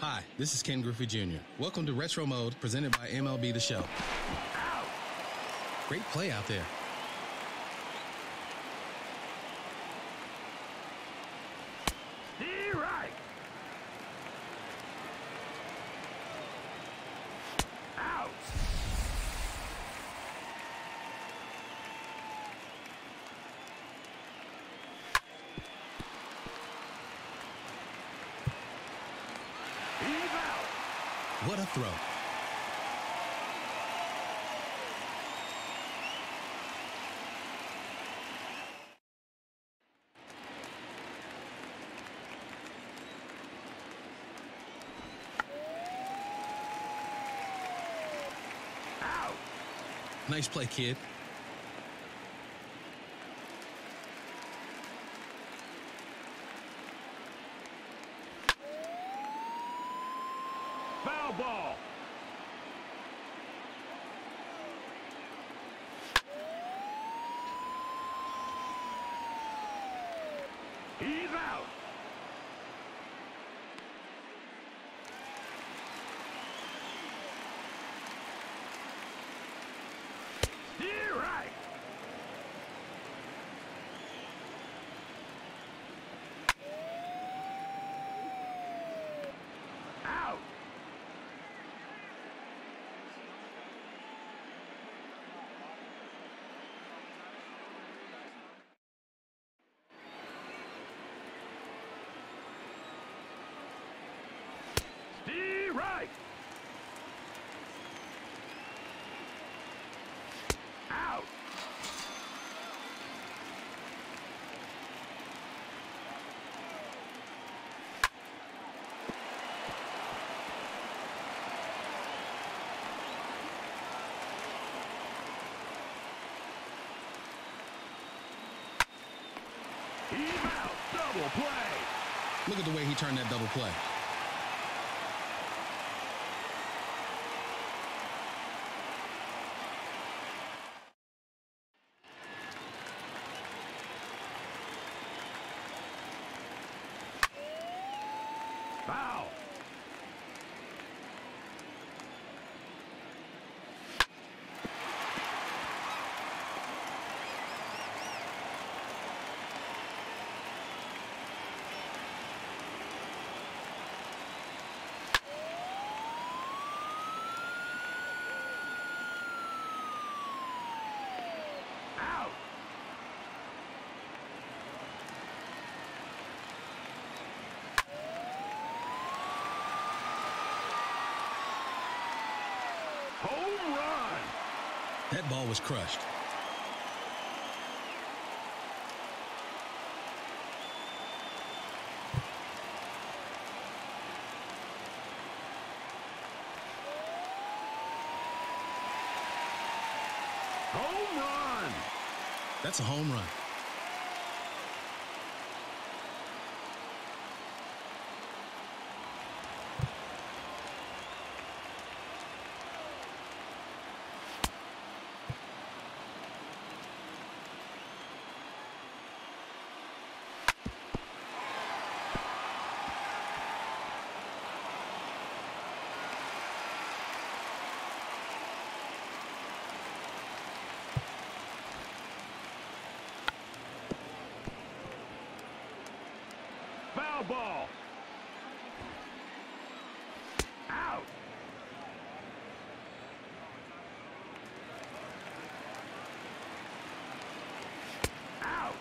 Hi, this is Ken Griffey Jr. Welcome to Retro Mode presented by MLB The Show. Great play out there. Strike. Out. He's out. What a throw. Nice play, kid. Foul ball. He's out. Strike. Out. Strike. Out. He's out. Double play. Look at the way he turned that double play. Foul. Out. Home run. That ball was crushed. Home run. That's a home run. Foul ball. Out. Out.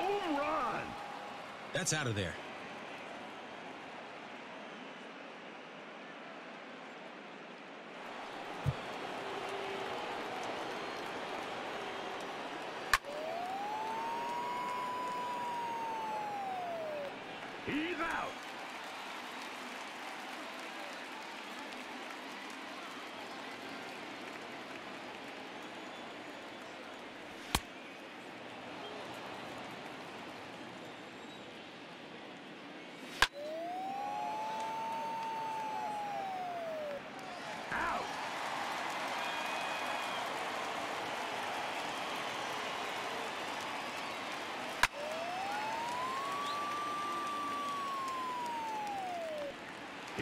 Home run. That's out of there. He's out. He's out.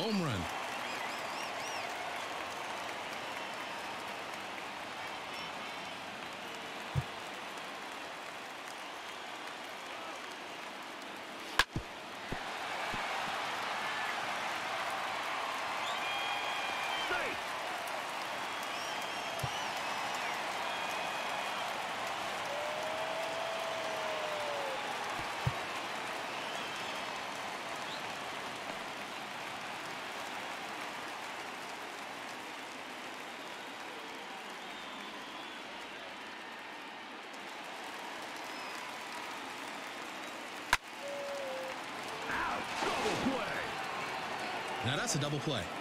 Home run. Safe. Out. Double play. Now that's a double play.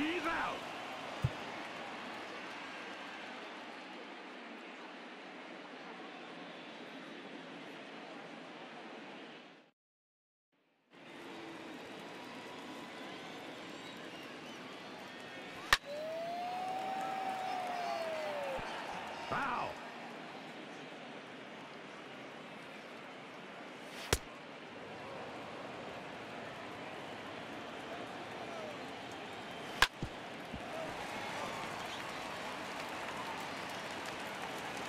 He's out. Foul.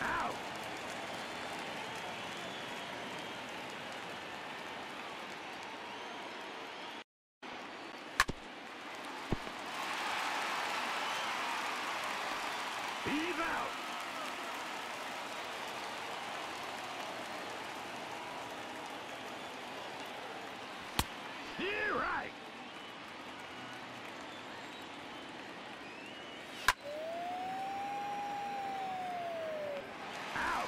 Out. He's out. You're right. Out.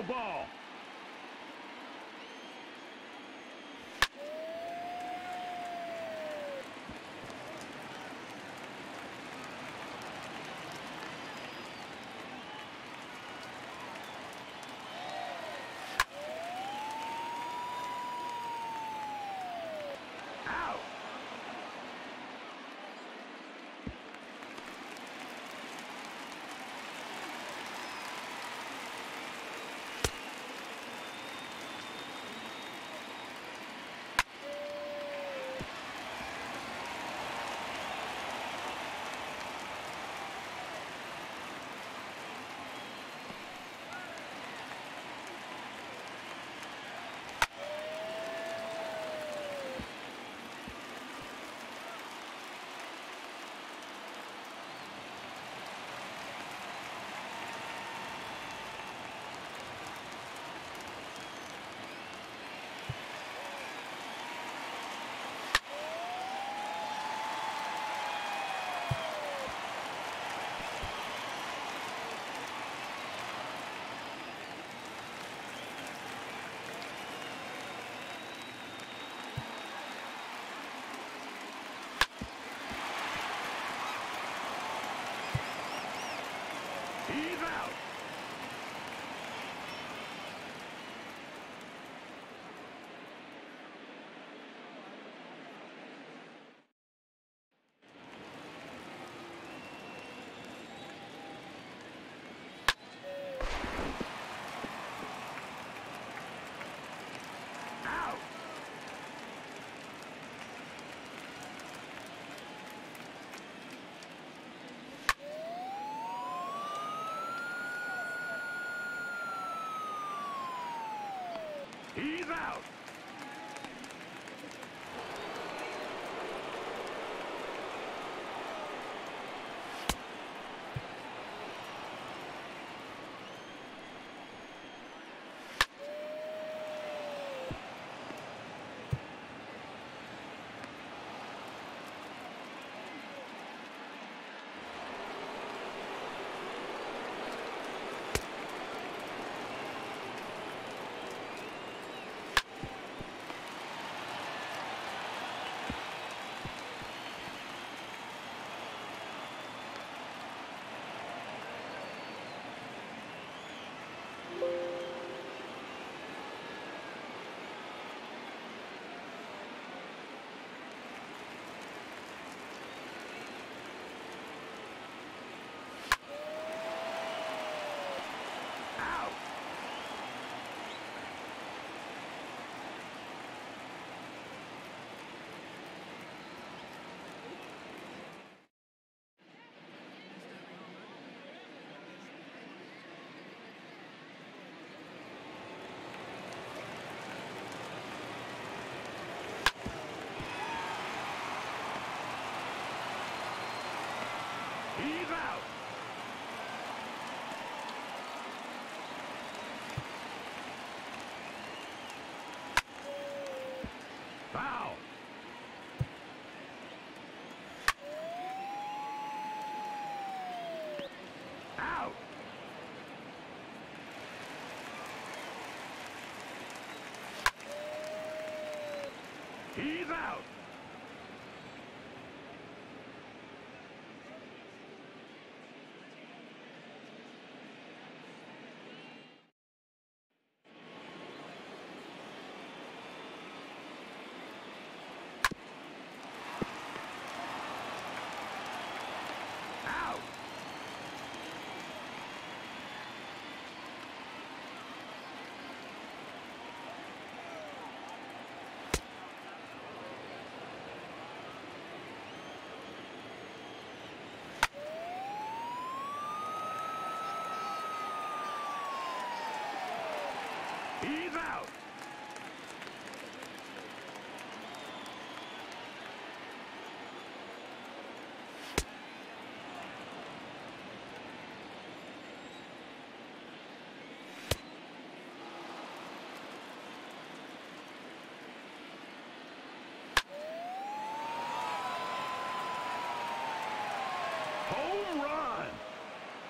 Foul ball. He's out. Out. He's out. Foul. Out. He's out. Out. He's out.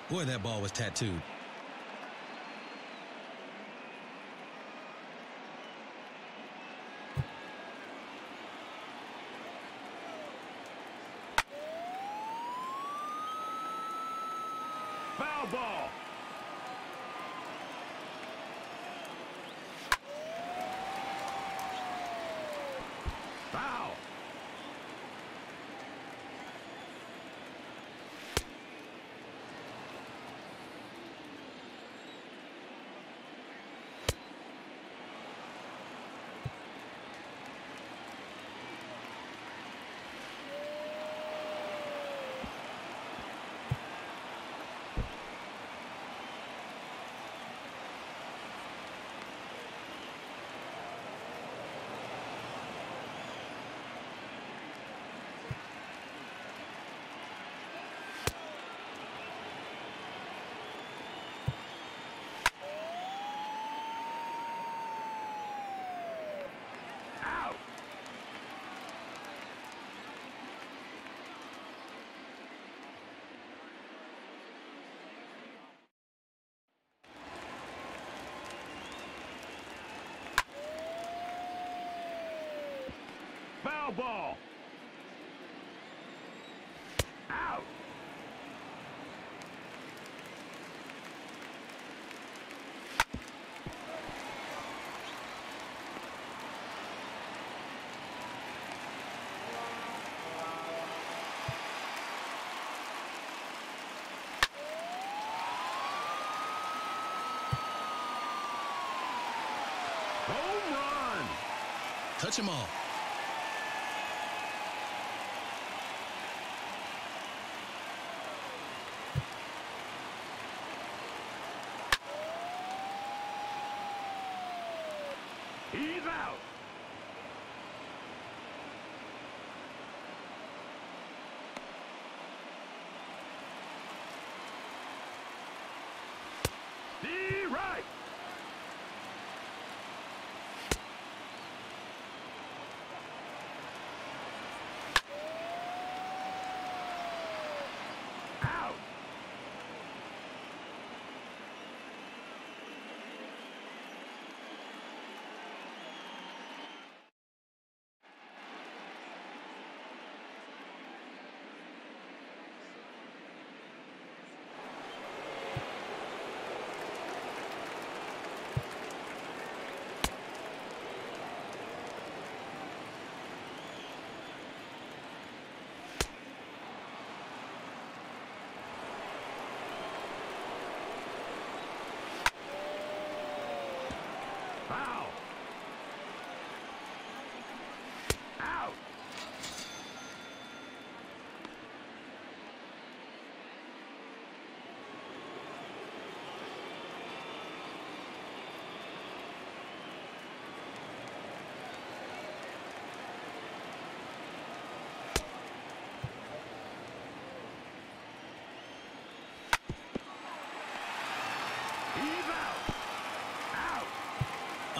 Boy, that ball was tattooed. Foul ball. foul ball. Out. Home run! Touch them all.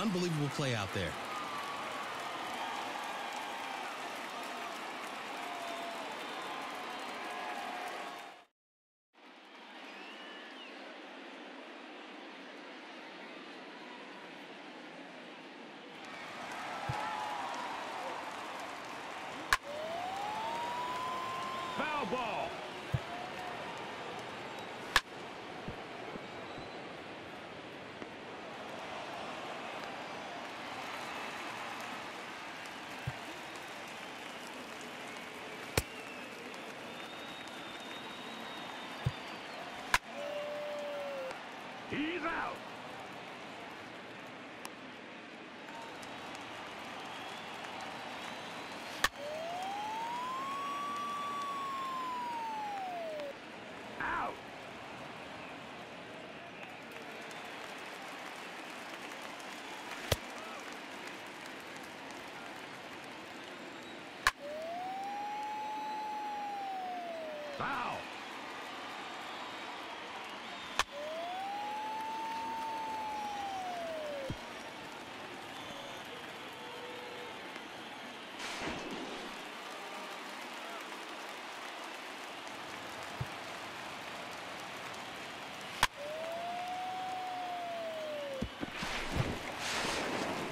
Unbelievable play out there. Foul ball. He's out. Out. Foul.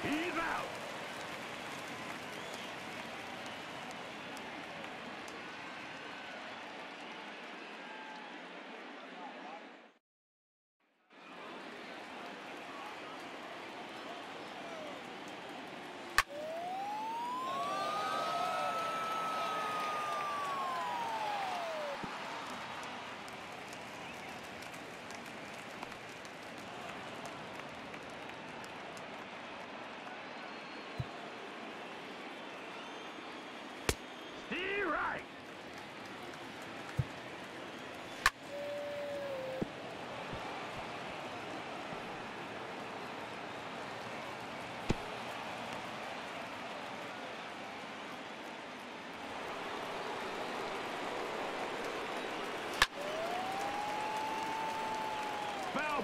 He's out. Steve right.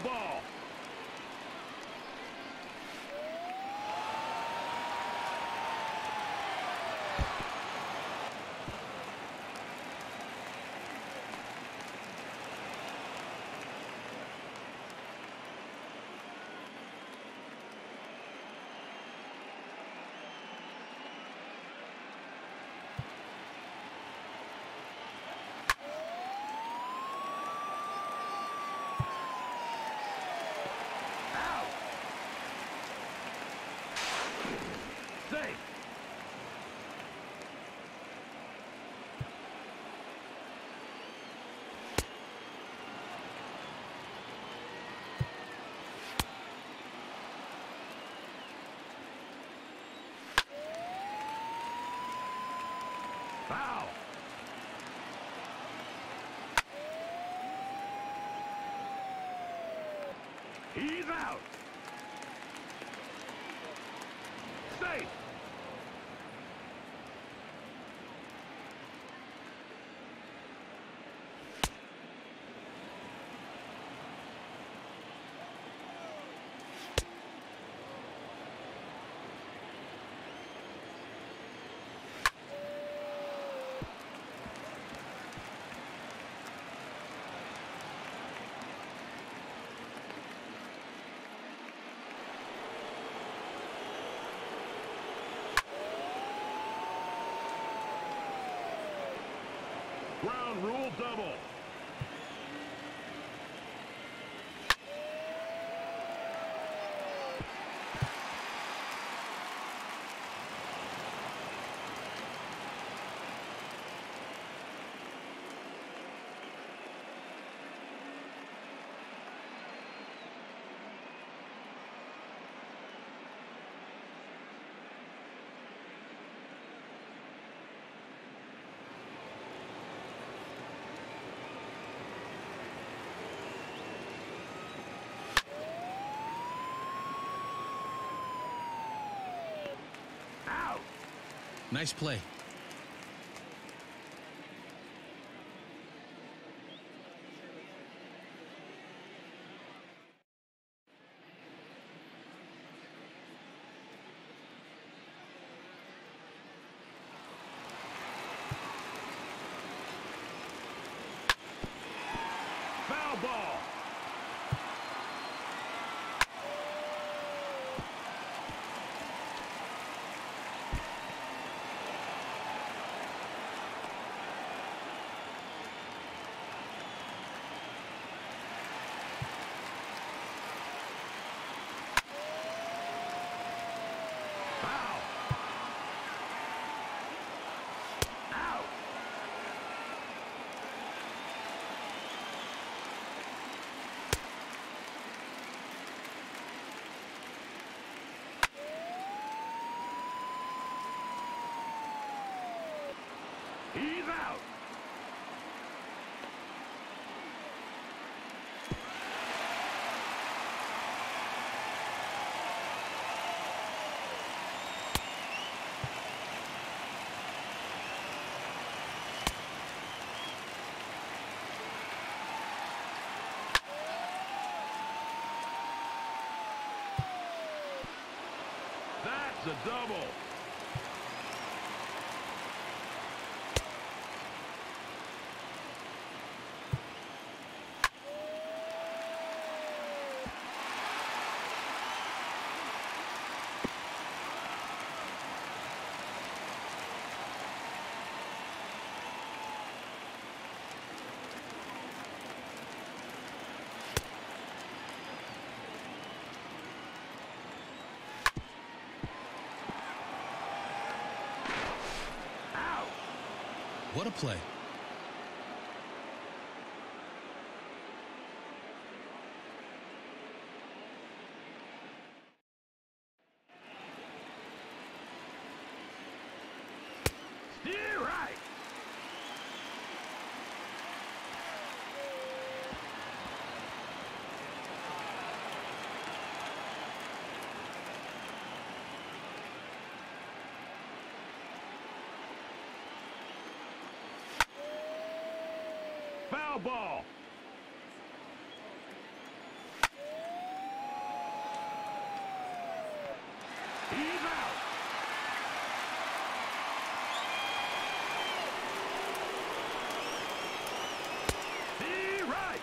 Ball. He's out. Safe. Ground rule double. Nice play. Foul ball. Foul. Out. He's out. That's a double. Out. What a play. Steer right. Foul ball. He's out. Be right.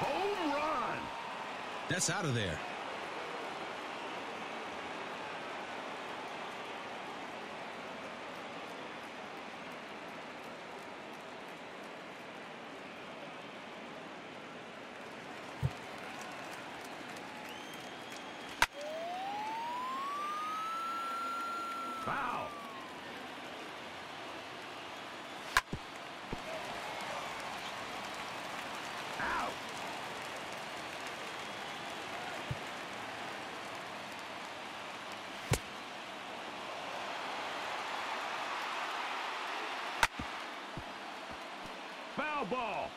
Home run. That's out of there. Foul ball.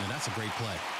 Now that's a great play.